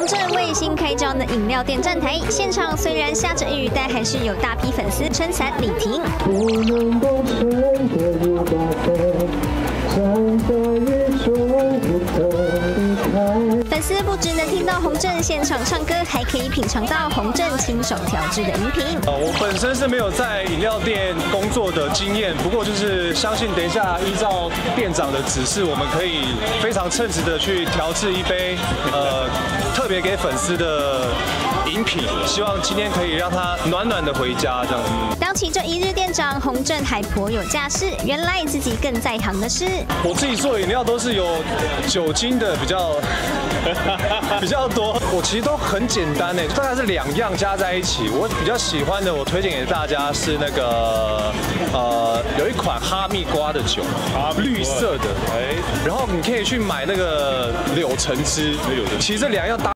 洪镇为新开张的饮料店站台，现场虽然下着雨，但还是有大批粉丝撑伞礼停。粉丝不只能听到洪正现场唱歌，还可以品尝到洪正亲手调制的饮品。呃，我本身是没有在饮料店工作的经验，不过就是相信等一下依照店长的指示，我们可以非常称职的去调制一杯呃别给粉丝的饮品，希望今天可以让他暖暖的回家这样子。当起这一日店长，洪正还颇有架势，原来自己更在行的是，我自己做饮料都是有酒精的比较 比较多，我其实都很简单诶，大概是两样加在一起。我比较喜欢的，我推荐给大家是那个呃有一款哈密瓜的酒，绿色的，哎，然后你可以去买那个柳橙汁，其实这两样搭。